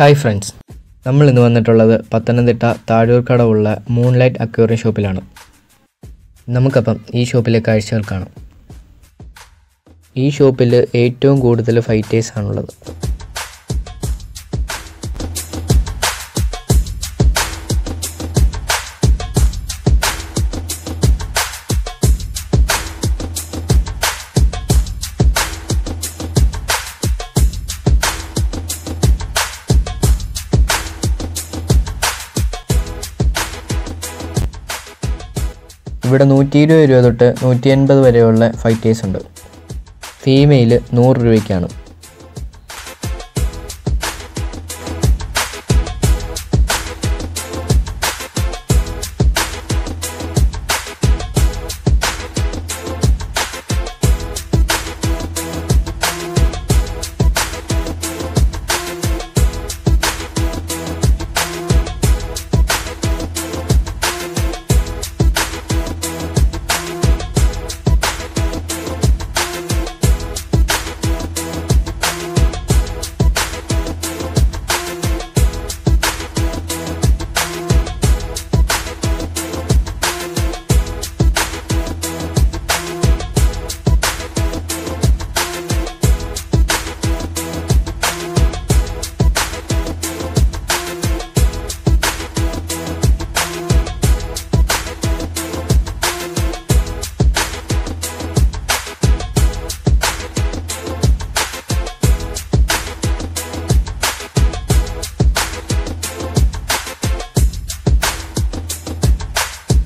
Hi friends നമ്മൾ ഇന്ന് വന്നിട്ടുള്ളത് പത്തനംതിട്ട താഴൂർക്കടവുള്ള മൂൺലൈറ്റ് അക്വേറിയം ഷോപ്പിലാണ്. നമുക്കപ്പം ഈ ഷോപ്പിലെ കാഴ്ചകൾ കാണാം. ഈ ഷോപ്പിൽ ഏറ്റവും കൂടുതൽ ഫൈറ്റേഴ്സ് ആണുള്ളത്. ഇവിടെ നൂറ്റി ഇരുപത് രൂപ തൊട്ട് നൂറ്റി എൺപത് വരെയുള്ള ഫൈറ്റേഴ്സ് ഉണ്ട്. ഫീമെയിൽ നൂറ് രൂപയ്ക്കാണ്.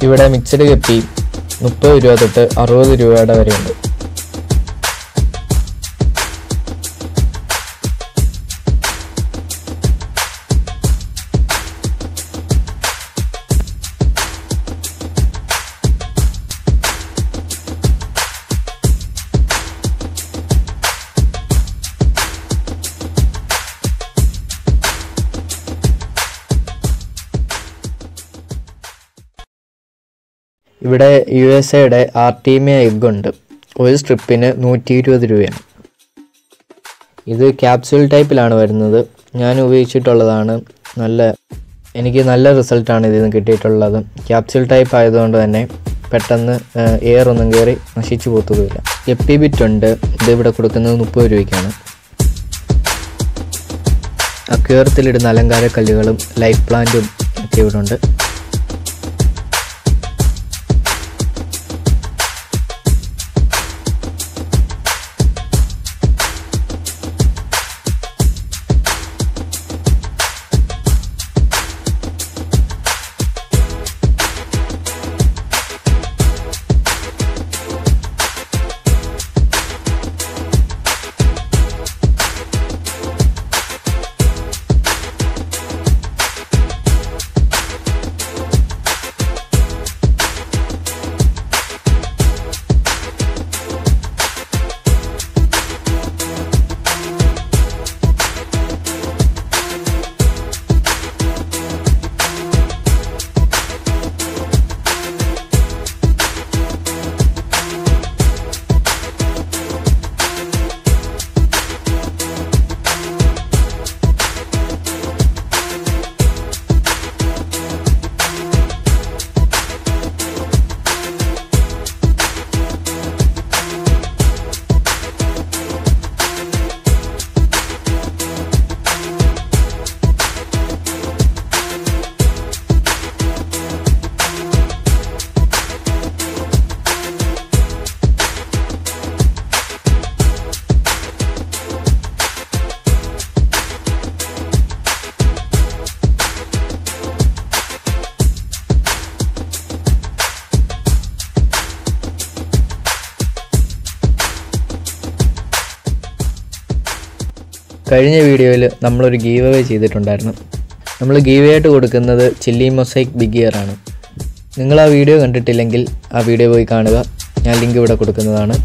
ഇവിടെ മിക്സഡ് കപ്പി മുപ്പത് രൂപ തൊട്ട് അറുപത് രൂപയുടെ വരെയുണ്ട്. ഇവിടെ യു എസ് എയുടെ ആർട്ടീമിയ എഗ് ഉണ്ട് ഒരു സ്ട്രിപ്പിന് നൂറ്റി ഇരുപത് രൂപയാണ്. ഇത് ക്യാപ്സ്യൂൾ ടൈപ്പിലാണ് വരുന്നത്. ഞാൻ ഉപയോഗിച്ചിട്ടുള്ളതാണ്. നല്ല എനിക്ക് നല്ല റിസൾട്ടാണ് ഇതിൽ നിന്ന് കിട്ടിയിട്ടുള്ളത്. ക്യാപ്സ്യൂൾ ടൈപ്പ് ആയതുകൊണ്ട് തന്നെ പെട്ടെന്ന് എയർ ഒന്നും കയറി നശിച്ചു പോത്തതുമില്ല എപ്പി ബിറ്റ് ഉണ്ട്. ഇത് ഇവിടെ കൊടുക്കുന്നത് മുപ്പത് രൂപയ്ക്കാണ്. അക്വേറത്തിലിടുന്ന അലങ്കാര കല്ലുകളും ലൈഫ് പ്ലാന്റും ഒക്കെ ഇവിടെ ഉണ്ട്. കഴിഞ്ഞ വീഡിയോയിൽ നമ്മളൊരു ഗീവ് അവേ ചെയ്തിട്ടുണ്ടായിരുന്നു. നമ്മൾ ഗീവ് ആയിട്ട് കൊടുക്കുന്നത് ചില്ലി മൊസൈക്ക് ബിഗ് ഇയർ ആണ്. നിങ്ങൾ ആ വീഡിയോ കണ്ടിട്ടില്ലെങ്കിൽ ആ വീഡിയോ പോയി കാണുക. ഞാൻ ലിങ്ക് ഇവിടെ കൊടുക്കുന്നതാണ്.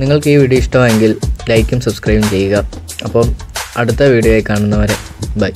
നിങ്ങൾക്ക് ഈ വീഡിയോ ഇഷ്ടമായെങ്കിൽ ലൈക്കും സബ്സ്ക്രൈബും ചെയ്യുക. അപ്പം അടുത്ത വീഡിയോയിൽ കാണുന്നവരെ ബൈ